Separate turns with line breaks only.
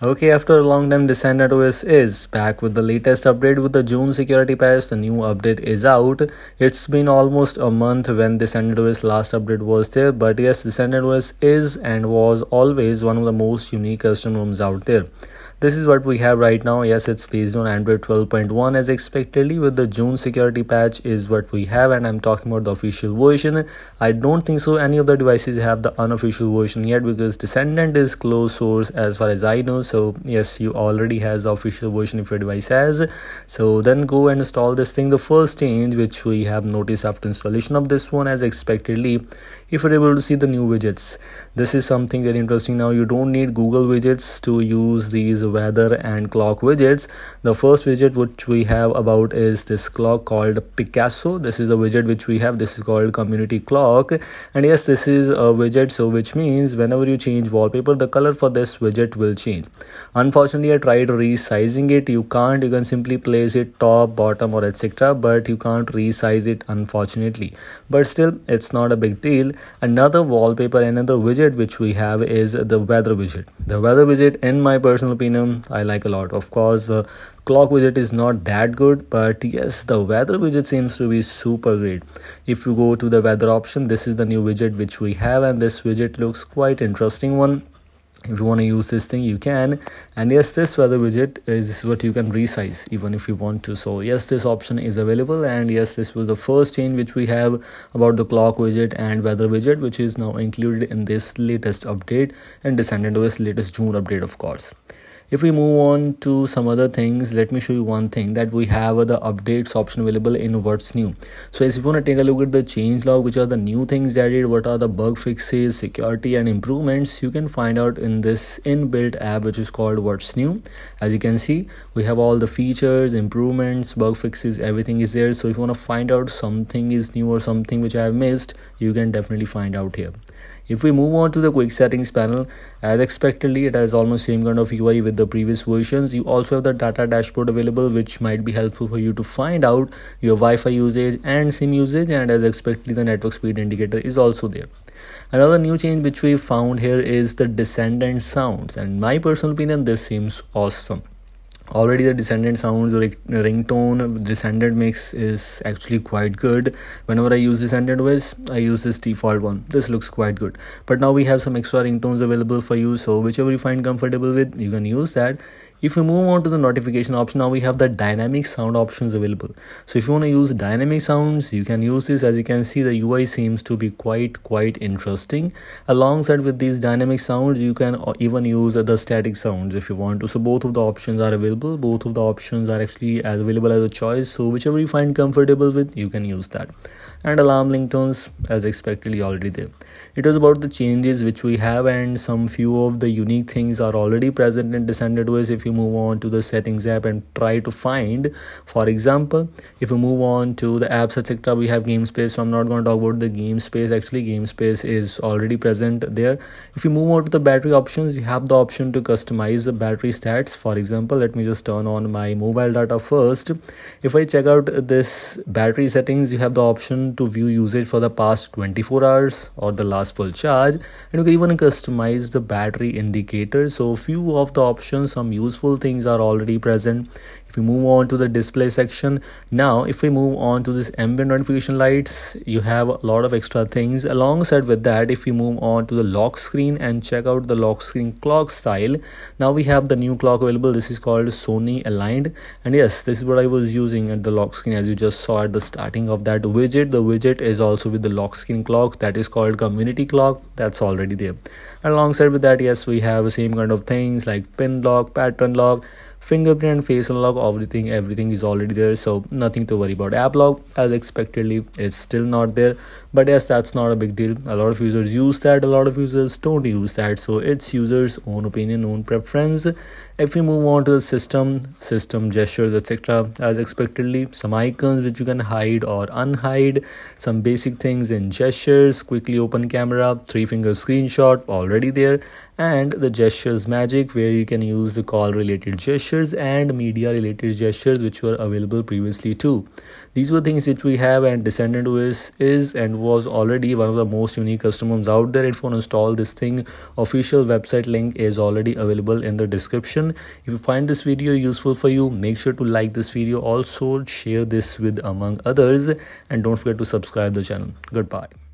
Okay, after a long time, Descendant OS is back with the latest update with the June security patch. The new update is out. It's been almost a month when Descendant OS last update was there, but yes, Descendant OS is and was always one of the most unique custom ROMs out there this is what we have right now yes it's based on android 12.1 as expectedly with the june security patch is what we have and i'm talking about the official version i don't think so any of the devices have the unofficial version yet because descendant is closed source as far as i know so yes you already has the official version if your device has so then go and install this thing. The first change which we have noticed after installation of this one as expectedly if you're able to see the new widgets. This is something very interesting. Now you don't need google widgets to use these weather and clock widgets. The first widget which we have about is this clock called picasso. This is the widget which we have. This is called community clock. And yes this is a widget. So which means whenever you change wallpaper the color for this widget will change unfortunately i tried resizing it. You can't you can simply place it top bottom or etc but you can't resize it unfortunately. But still it's not a big deal. Another wallpaper another widget which we have is the weather widget. The weather widget in my personal opinion i like a lot. Of course the clock widget is not that good but yes the weather widget seems to be super great. If you go to the weather option this is the new widget which we have and this widget looks quite interesting one if you want to use this thing you can. And yes this weather widget is what you can resize even if you want to. So yes this option is available and yes this was the first change which we have about the clock widget and weather widget which is now included in this latest update and descendant os latest june update of course if we move on to some other things let me show you one thing that we have the updates option available in what's new. So if you want to take a look at the change log which are the new things added what are the bug fixes security and improvements you can find out in this inbuilt app which is called what's new. As you can see we have all the features improvements bug fixes everything is there. So if you want to find out something is new or something which i have missed you can definitely find out here if we move on to the quick settings panel as expectedly it has almost same kind of ui with the previous versions. You also have the data dashboard available which might be helpful for you to find out your wi-fi usage and sim usage and as expectedly the network speed indicator is also there. Another new change which we found here is the descendant sounds and my personal opinion this seems awesome already the descendant sounds or ringtone descendant mix is actually quite good. Whenever i use descendant voice i use this default one. This looks quite good. But now we have some extra ringtones available for you. So whichever you find comfortable with you can use that if we move on to the notification option now we have the dynamic sound options available. So if you want to use dynamic sounds you can use this. As you can see the ui seems to be quite quite interesting. Alongside with these dynamic sounds you can uh, even use the static sounds if you want to. So both of the options are available. Both of the options are actually as available as a choice. So whichever you find comfortable with you can use that. And alarm ringtones as expectedly already there. It was about the changes which we have and some few of the unique things are already present in descendant OS if you move on to the settings app and try to find for example if you move on to the apps etc we have game space so i'm not going to talk about the game space. Actually game space is already present there. If you move on to the battery options you have the option to customize the battery stats. For example let me just turn on my mobile data first. If i check out this battery settings you have the option to view usage for the past 24 hours or the last full charge. And you can even customize the battery indicator. So few of the options some useful things are already present. If we move on to the display section now if we move on to this ambient notification lights you have a lot of extra things. Alongside with that if we move on to the lock screen and check out the lock screen clock style now we have the new clock available. This is called sony aligned. And yes this is what i was using at the lock screen as you just saw at the starting of that widget. The widget is also with the lock screen clock that is called community clock. That's already there. Alongside with that yes we have the same kind of things like pin lock pattern lock fingerprint face unlock everything everything is already there so nothing to worry about. App lock as expectedly it's still not there but yes that's not a big deal. A lot of users use that a lot of users don't use that so it's users own opinion own preference. If we move on to the system system gestures etc as expectedly some icons which you can hide or unhide some basic things in gestures quickly open camera three finger screenshot already there and the gestures magic where you can use the call related gestures and media related gestures which were available previously too. These were things which we have and descendant os is and was already one of the most unique custom ROMs out there. If you want to install this thing official website link is already available in the description. If you find this video useful for you make sure to like this video. Also share this with among others and don't forget to subscribe the channel. Goodbye